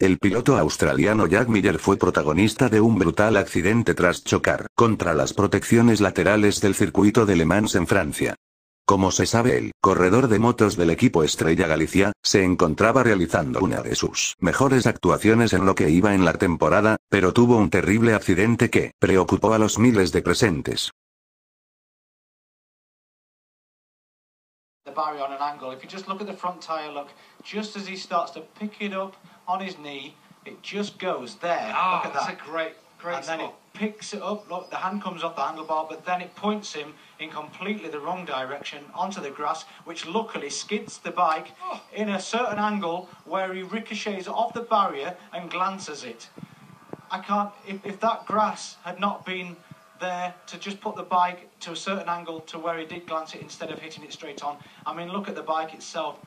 El piloto australiano Jack Miller fue protagonista de un brutal accidente tras chocar contra las protecciones laterales del circuito de Le Mans en Francia. Como se sabe el corredor de motos del equipo Estrella Galicia, se encontraba realizando una de sus mejores actuaciones en lo que iba en la temporada, pero tuvo un terrible accidente que preocupó a los miles de presentes. the barrier on an angle. If you just look at the front tyre, look, just as he starts to pick it up on his knee, it just goes there. Oh, look at that. that's a great, great and then it picks it up. Look, the hand comes off the handlebar, but then it points him in completely the wrong direction onto the grass, which luckily skids the bike Oh. in a certain angle where he ricochets off the barrier and glances it. I can't. If, if that grass had not been there to just put the bike to a certain angle to where he did glance it instead of hitting it straight on, I mean, look at the bike itself.